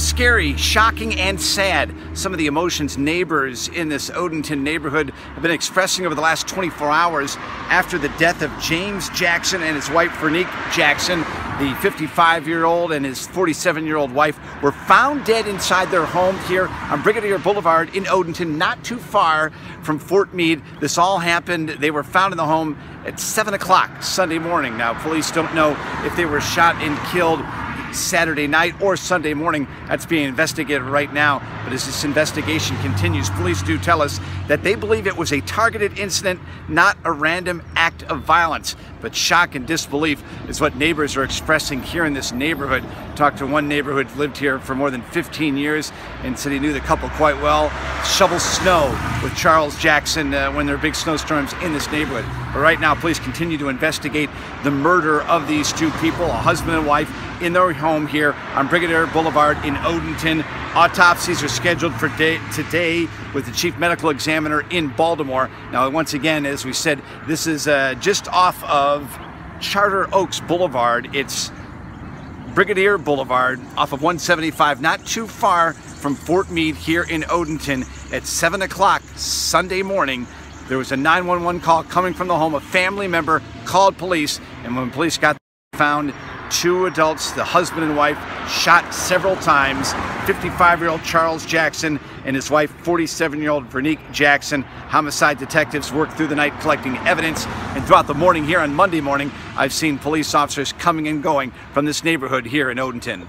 scary, shocking, and sad. Some of the emotions neighbors in this Odenton neighborhood have been expressing over the last 24 hours after the death of James Jackson and his wife Veronique Jackson. The 55 year old and his 47 year old wife were found dead inside their home here on Brigadier Boulevard in Odenton, not too far from Fort Meade. This all happened, they were found in the home at 7 o'clock Sunday morning. Now, police don't know if they were shot and killed Saturday night or Sunday morning. That's being investigated right now. But as this investigation continues, police do tell us that they believe it was a targeted incident, not a random act of violence. But shock and disbelief is what neighbors are expressing here in this neighborhood. Talked to one neighbor who had lived here for more than 15 years and said he knew the couple quite well. Shovel snow with Charles Jackson uh, when there are big snowstorms in this neighborhood. But right now, police continue to investigate the murder of these two people, a husband and wife, in their home here on Brigadier Boulevard in Odenton. Autopsies are scheduled for day, today with the chief medical examiner in Baltimore. Now, once again, as we said, this is uh, just off of Charter Oaks Boulevard. It's Brigadier Boulevard off of 175, not too far from Fort Meade here in Odenton at 7 o'clock Sunday morning. There was a 911 call coming from the home. A family member called police, and when police got found two adults, the husband and wife, shot several times. 55 year old Charles Jackson and his wife, 47 year old Veronique Jackson. Homicide detectives worked through the night collecting evidence, and throughout the morning here on Monday morning, I've seen police officers coming and going from this neighborhood here in Odenton.